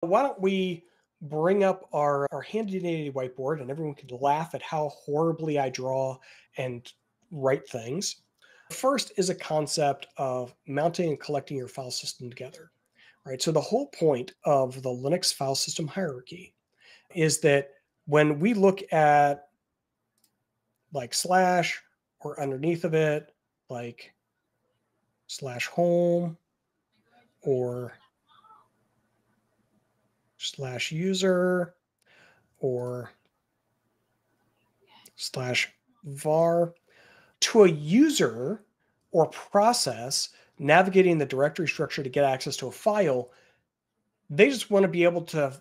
Why don't we bring up our, our handy dandy whiteboard and everyone can laugh at how horribly I draw and write things. First is a concept of mounting and collecting your file system together. Right. So the whole point of the Linux file system hierarchy is that when we look at like slash or underneath of it, like slash home or slash user or slash var to a user or process navigating the directory structure to get access to a file, they just want to be able to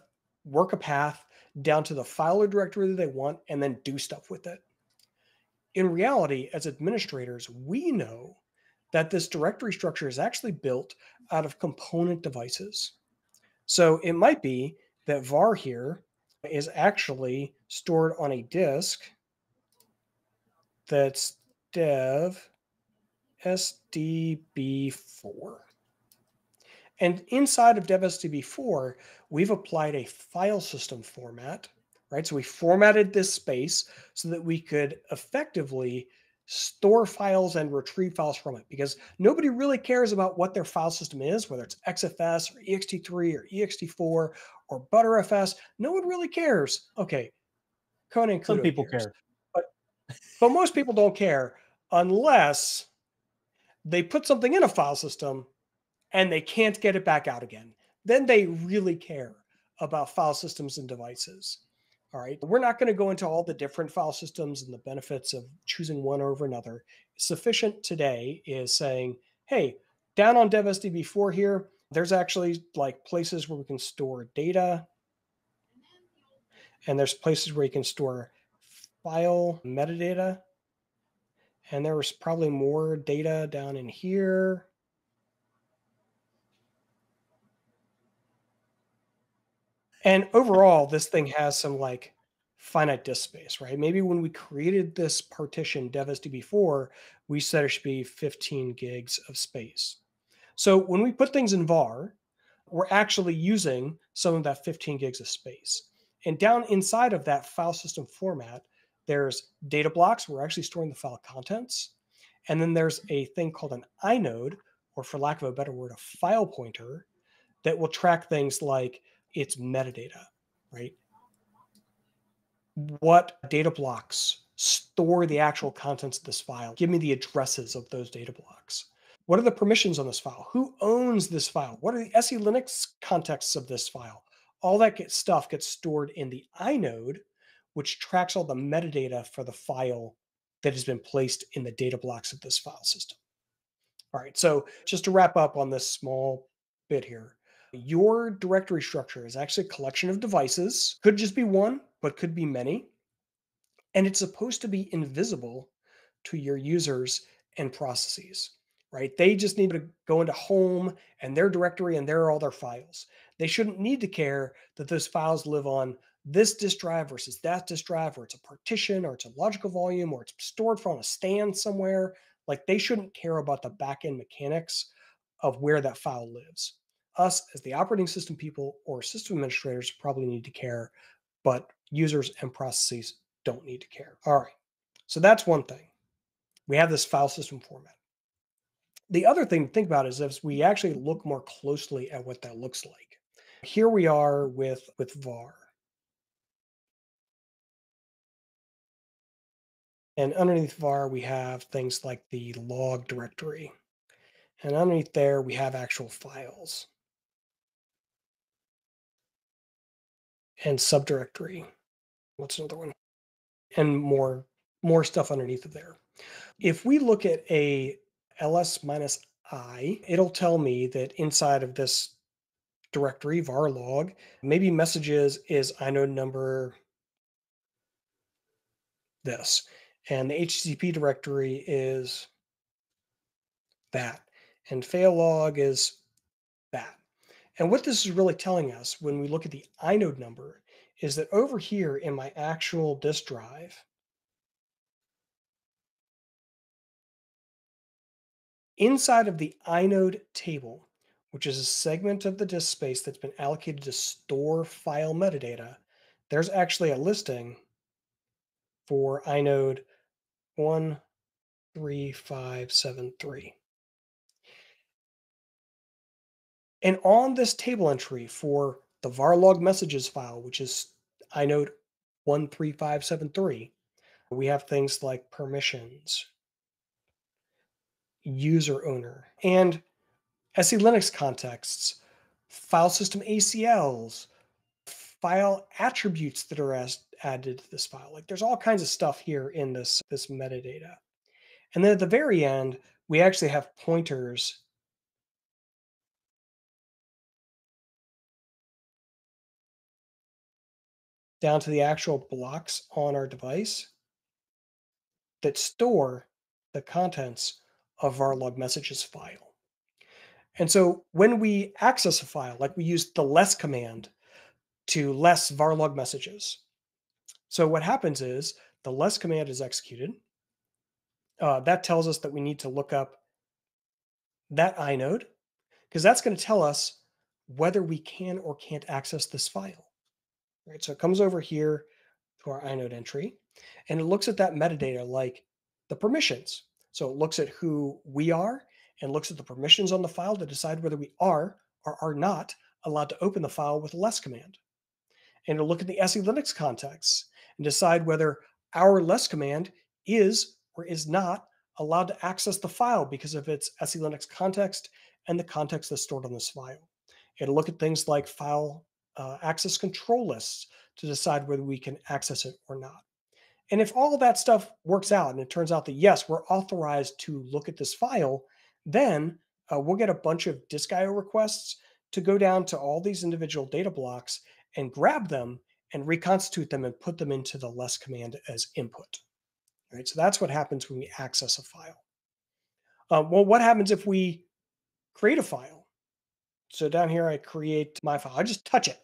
work a path down to the file or directory that they want and then do stuff with it. In reality, as administrators, we know that this directory structure is actually built out of component devices. So it might be that var here is actually stored on a disk that's dev SDB4. And inside of dev SDB4, we've applied a file system format, right? So we formatted this space so that we could effectively store files and retrieve files from it because nobody really cares about what their file system is, whether it's XFS or ext3 or ext4 or Btrfs. No one really cares. Okay, Conan. Some people cares, care, but but most people don't care unless they put something in a file system and they can't get it back out again. Then they really care about file systems and devices. All right. We're not going to go into all the different file systems and the benefits of choosing one over another. Sufficient today is saying, hey, down on DevSDB4 here, there's actually like places where we can store data. And there's places where you can store file metadata. And there was probably more data down in here. And overall, this thing has some like finite disk space, right? Maybe when we created this partition devsdb4, we said it should be 15 gigs of space. So when we put things in var, we're actually using some of that 15 gigs of space. And down inside of that file system format, there's data blocks. We're actually storing the file contents. And then there's a thing called an inode, or for lack of a better word, a file pointer that will track things like it's metadata, right? What data blocks store the actual contents of this file? Give me the addresses of those data blocks. What are the permissions on this file? Who owns this file? What are the SE Linux contexts of this file? All that get, stuff gets stored in the inode, which tracks all the metadata for the file that has been placed in the data blocks of this file system. All right, so just to wrap up on this small bit here, your directory structure is actually a collection of devices, could just be one, but could be many. And it's supposed to be invisible to your users and processes, right? They just need to go into home and their directory, and there are all their files. They shouldn't need to care that those files live on this disk drive versus that disk drive, or it's a partition, or it's a logical volume, or it's stored from a stand somewhere. Like they shouldn't care about the backend mechanics of where that file lives us as the operating system people or system administrators probably need to care, but users and processes don't need to care. All right. So that's one thing. We have this file system format. The other thing to think about is if we actually look more closely at what that looks like. Here we are with, with var. And underneath var, we have things like the log directory. And underneath there, we have actual files. And subdirectory. What's another one? And more more stuff underneath of there. If we look at a ls minus i, it'll tell me that inside of this directory var log, maybe messages is inode number this, and the HTTP directory is that, and fail log is. And what this is really telling us when we look at the inode number is that over here in my actual disk drive, inside of the inode table, which is a segment of the disk space that's been allocated to store file metadata, there's actually a listing for inode 13573. And on this table entry for the varlog messages file, which is inode 13573, we have things like permissions, user owner, and SE Linux contexts, file system ACLs, file attributes that are as, added to this file. Like there's all kinds of stuff here in this, this metadata. And then at the very end, we actually have pointers down to the actual blocks on our device that store the contents of our log messages file. And so when we access a file, like we use the less command to less varlog messages. So what happens is the less command is executed. Uh, that tells us that we need to look up that inode because that's going to tell us whether we can or can't access this file. Right, so it comes over here to our inode entry and it looks at that metadata like the permissions. So it looks at who we are and looks at the permissions on the file to decide whether we are or are not allowed to open the file with less command. And it'll look at the SE Linux context and decide whether our less command is or is not allowed to access the file because of its SE Linux context and the context that's stored on this file. It'll look at things like file uh, access control lists to decide whether we can access it or not. And if all that stuff works out and it turns out that yes, we're authorized to look at this file, then uh, we'll get a bunch of disk IO requests to go down to all these individual data blocks and grab them and reconstitute them and put them into the less command as input. Right, so that's what happens when we access a file. Uh, well, what happens if we create a file? So down here, I create my file. I just touch it.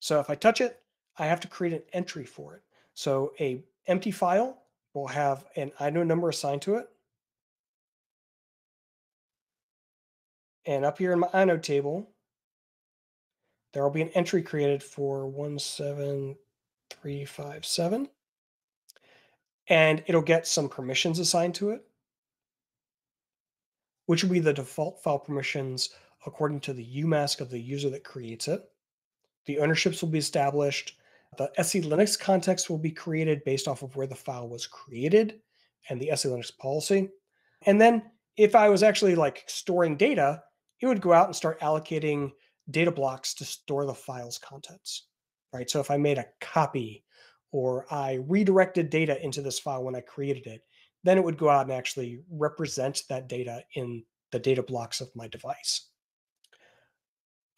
So if I touch it, I have to create an entry for it. So a empty file will have an inode number assigned to it. And up here in my inode table, there will be an entry created for 17357. And it'll get some permissions assigned to it, which will be the default file permissions according to the UMask of the user that creates it. The ownerships will be established. The SE Linux context will be created based off of where the file was created and the SE Linux policy. And then if I was actually like storing data, it would go out and start allocating data blocks to store the file's contents, right? So if I made a copy or I redirected data into this file when I created it, then it would go out and actually represent that data in the data blocks of my device.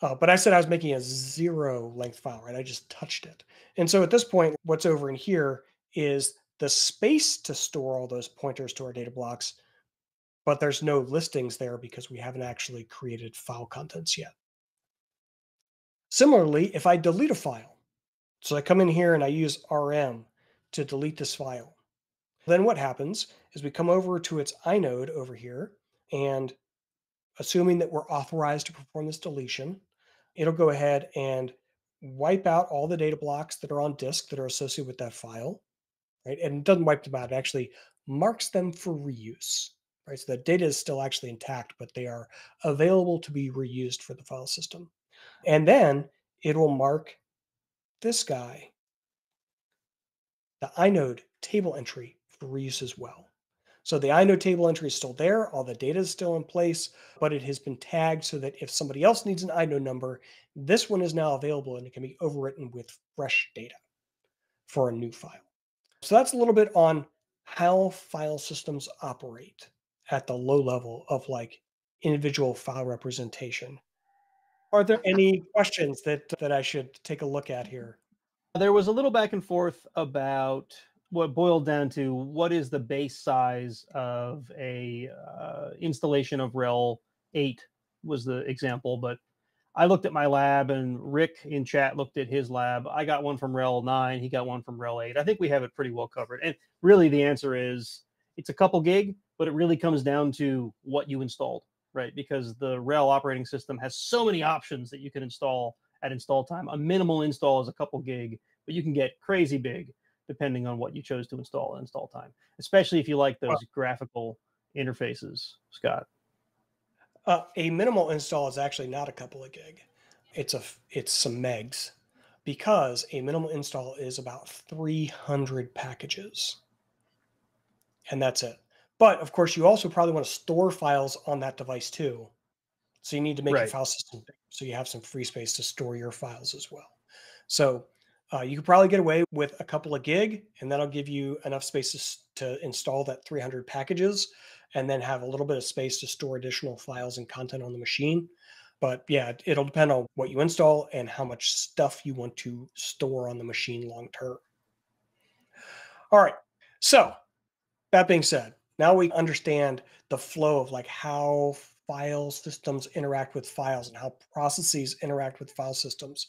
Uh, but I said I was making a zero length file, right? I just touched it. And so at this point, what's over in here is the space to store all those pointers to our data blocks, but there's no listings there because we haven't actually created file contents yet. Similarly, if I delete a file, so I come in here and I use rm to delete this file, then what happens is we come over to its inode over here, and assuming that we're authorized to perform this deletion, it'll go ahead and wipe out all the data blocks that are on disk that are associated with that file, right? And it doesn't wipe them out, it actually marks them for reuse, right? So the data is still actually intact, but they are available to be reused for the file system. And then it will mark this guy, the inode table entry for reuse as well. So the inode table entry is still there, all the data is still in place, but it has been tagged so that if somebody else needs an inode number, this one is now available and it can be overwritten with fresh data for a new file. So that's a little bit on how file systems operate at the low level of like individual file representation. Are there any questions that that I should take a look at here? There was a little back and forth about what boiled down to what is the base size of a uh, installation of RHEL 8 was the example, but I looked at my lab and Rick in chat looked at his lab. I got one from RHEL 9, he got one from RHEL 8. I think we have it pretty well covered. And really the answer is it's a couple gig, but it really comes down to what you installed. right? Because the RHEL operating system has so many options that you can install at install time. A minimal install is a couple gig, but you can get crazy big depending on what you chose to install at install time, especially if you like those graphical interfaces, Scott. Uh, a minimal install is actually not a couple of gig. It's a it's some megs because a minimal install is about 300 packages. And that's it. But of course, you also probably want to store files on that device too. So you need to make right. your file system big so you have some free space to store your files as well. So uh, you could probably get away with a couple of gig, and that'll give you enough space to, to install that 300 packages and then have a little bit of space to store additional files and content on the machine. But yeah, it'll depend on what you install and how much stuff you want to store on the machine long term. All right. So that being said, now we understand the flow of like how file systems interact with files and how processes interact with file systems.